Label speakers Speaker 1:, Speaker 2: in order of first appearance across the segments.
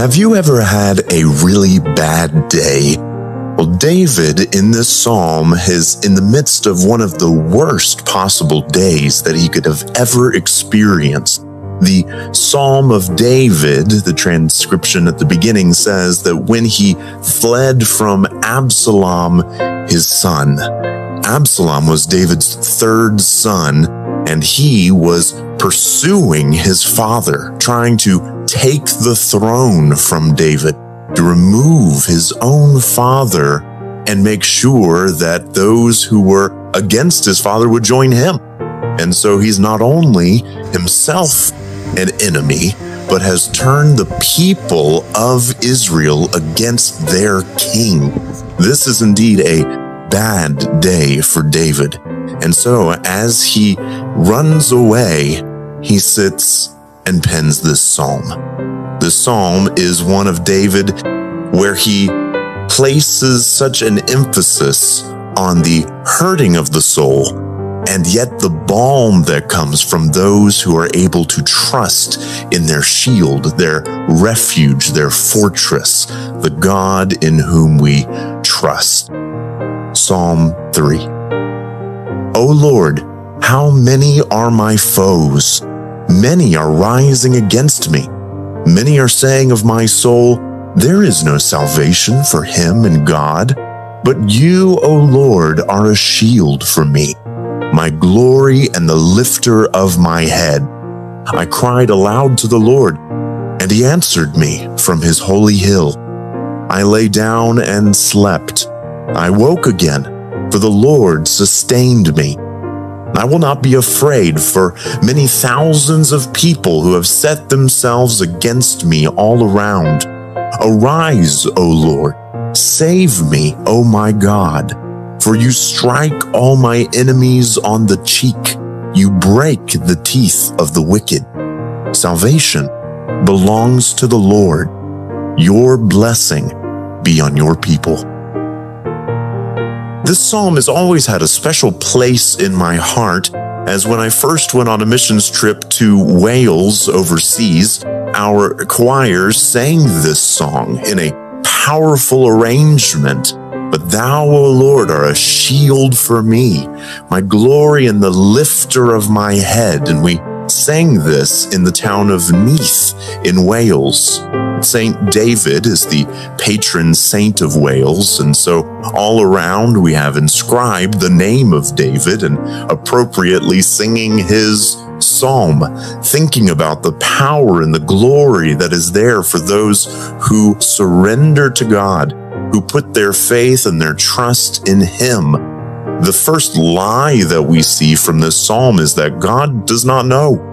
Speaker 1: Have you ever had a really bad day? Well, David in this psalm is in the midst of one of the worst possible days that he could have ever experienced. The Psalm of David, the transcription at the beginning says that when he fled from Absalom, his son, Absalom was David's third son, and he was pursuing his father, trying to take the throne from David, to remove his own father and make sure that those who were against his father would join him. And so he's not only himself an enemy, but has turned the people of Israel against their king. This is indeed a bad day for David. And so as he runs away, he sits and pens this psalm. The psalm is one of David where he places such an emphasis on the hurting of the soul and yet the balm that comes from those who are able to trust in their shield, their refuge, their fortress, the God in whom we trust. Psalm 3 O Lord, how many are my foes? Many are rising against me. Many are saying of my soul, There is no salvation for him in God. But you, O Lord, are a shield for me my glory and the lifter of my head. I cried aloud to the Lord, and he answered me from his holy hill. I lay down and slept. I woke again, for the Lord sustained me. I will not be afraid for many thousands of people who have set themselves against me all around. Arise, O Lord, save me, O my God. For you strike all my enemies on the cheek. You break the teeth of the wicked. Salvation belongs to the Lord. Your blessing be on your people. This psalm has always had a special place in my heart as when I first went on a missions trip to Wales overseas, our choir sang this song in a powerful arrangement but thou, O Lord, are a shield for me, my glory and the lifter of my head. And we sang this in the town of Neath in Wales. Saint David is the patron saint of Wales, and so all around we have inscribed the name of David and appropriately singing his psalm, thinking about the power and the glory that is there for those who surrender to God who put their faith and their trust in Him. The first lie that we see from this psalm is that God does not know,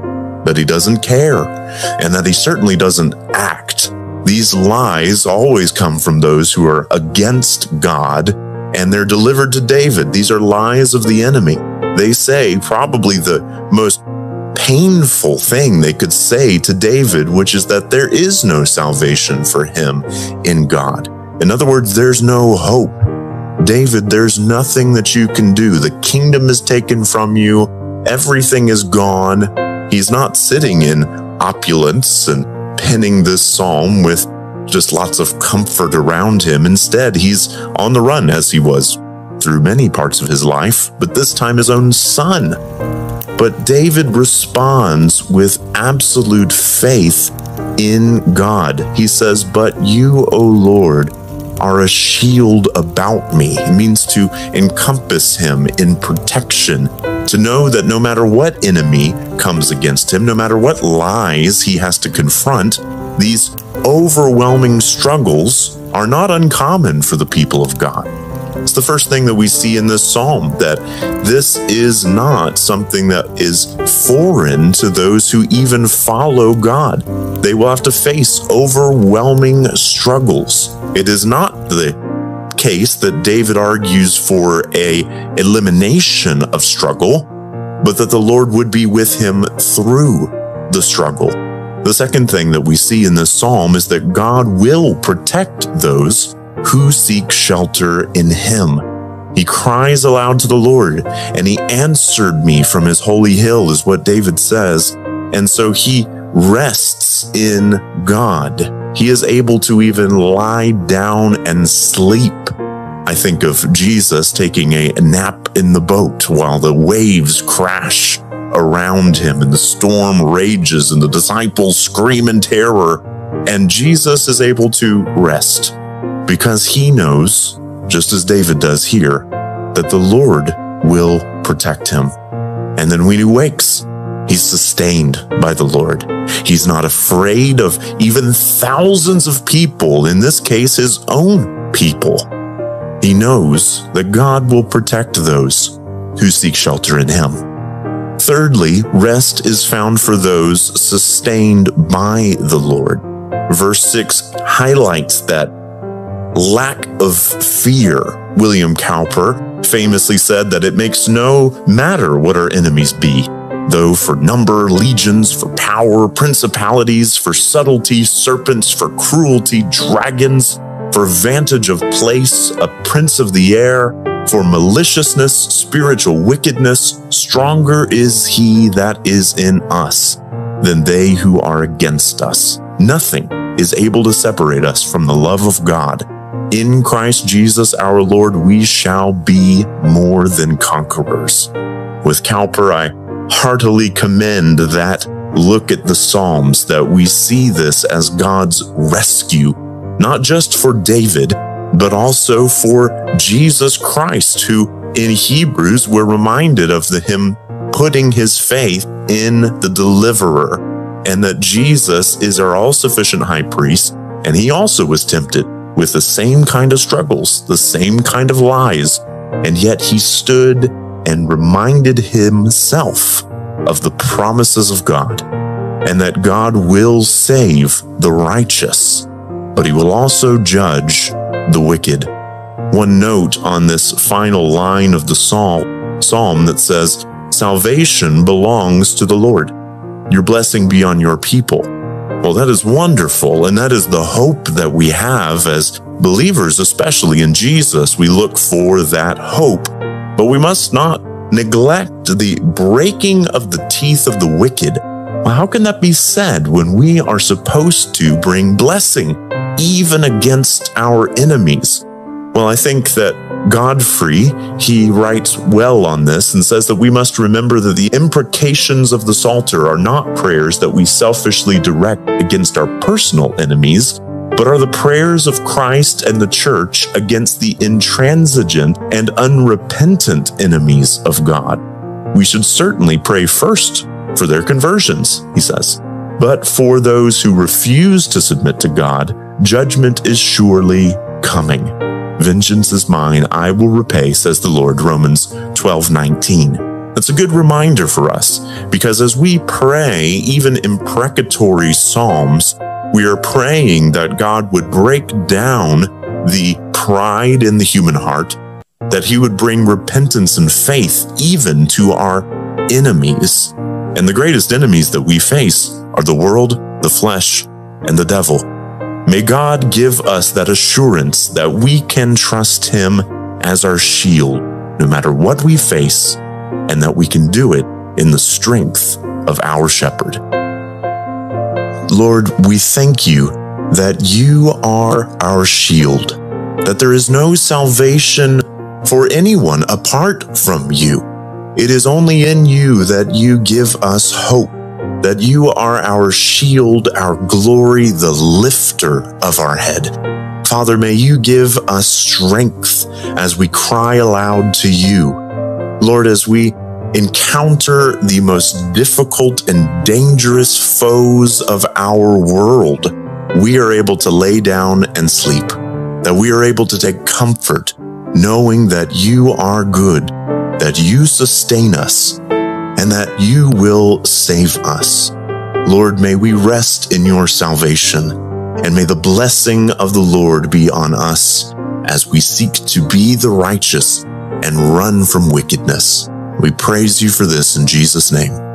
Speaker 1: that He doesn't care, and that He certainly doesn't act. These lies always come from those who are against God and they're delivered to David. These are lies of the enemy. They say probably the most painful thing they could say to David, which is that there is no salvation for him in God. In other words, there's no hope. David, there's nothing that you can do. The kingdom is taken from you. Everything is gone. He's not sitting in opulence and penning this psalm with just lots of comfort around him. Instead, he's on the run as he was through many parts of his life, but this time his own son. But David responds with absolute faith in God. He says, But you, O Lord, are a shield about me. It means to encompass him in protection, to know that no matter what enemy comes against him, no matter what lies he has to confront, these overwhelming struggles are not uncommon for the people of God. It's the first thing that we see in this psalm that this is not something that is foreign to those who even follow God. They will have to face overwhelming struggles. It is not the case that David argues for a elimination of struggle, but that the Lord would be with him through the struggle. The second thing that we see in this psalm is that God will protect those who seek shelter in him. He cries aloud to the Lord, and he answered me from his holy hill, is what David says. And so he rests in God. He is able to even lie down and sleep. I think of Jesus taking a nap in the boat while the waves crash around him and the storm rages and the disciples scream in terror. And Jesus is able to rest because he knows, just as David does here, that the Lord will protect him. And then when he wakes, he's sustained by the Lord. He's not afraid of even thousands of people, in this case, his own people. He knows that God will protect those who seek shelter in him. Thirdly, rest is found for those sustained by the Lord. Verse 6 highlights that lack of fear. William Cowper famously said that it makes no matter what our enemies be, though for number, legions, for power, principalities, for subtlety, serpents, for cruelty, dragons, for vantage of place, a prince of the air, for maliciousness, spiritual wickedness, stronger is he that is in us than they who are against us. Nothing is able to separate us from the love of God. In Christ Jesus our Lord, we shall be more than conquerors. With Cowper, I heartily commend that look at the Psalms that we see this as God's rescue not just for David, but also for Jesus Christ, who in Hebrews we're reminded of the him putting his faith in the deliverer, and that Jesus is our all sufficient high priest, and he also was tempted with the same kind of struggles, the same kind of lies, and yet he stood and reminded himself of the promises of God, and that God will save the righteous but he will also judge the wicked. One note on this final line of the psalm, psalm that says, Salvation belongs to the Lord. Your blessing be on your people. Well, that is wonderful, and that is the hope that we have as believers, especially in Jesus. We look for that hope, but we must not neglect the breaking of the teeth of the wicked. Well, how can that be said when we are supposed to bring blessing? even against our enemies. Well, I think that Godfrey, he writes well on this and says that we must remember that the imprecations of the Psalter are not prayers that we selfishly direct against our personal enemies, but are the prayers of Christ and the church against the intransigent and unrepentant enemies of God. We should certainly pray first for their conversions, he says. But for those who refuse to submit to God, Judgment is surely coming. Vengeance is mine, I will repay, says the Lord, Romans 12 19. That's a good reminder for us because as we pray, even imprecatory psalms, we are praying that God would break down the pride in the human heart, that He would bring repentance and faith even to our enemies. And the greatest enemies that we face are the world, the flesh, and the devil. May God give us that assurance that we can trust Him as our shield, no matter what we face, and that we can do it in the strength of our shepherd. Lord, we thank you that you are our shield, that there is no salvation for anyone apart from you. It is only in you that you give us hope that you are our shield, our glory, the lifter of our head. Father, may you give us strength as we cry aloud to you. Lord, as we encounter the most difficult and dangerous foes of our world, we are able to lay down and sleep, that we are able to take comfort knowing that you are good, that you sustain us, and that you will save us. Lord, may we rest in your salvation, and may the blessing of the Lord be on us as we seek to be the righteous and run from wickedness. We praise you for this in Jesus' name.